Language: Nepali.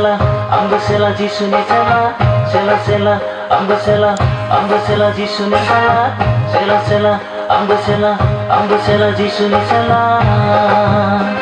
सेला अङ्ग सेला जी सुने सेला सेला सेला अङ्ग सेला अङ्ग सेला जी सुने सेला सेला सेला अङ्ग सेला अङ्ग सेला जी सुने सेला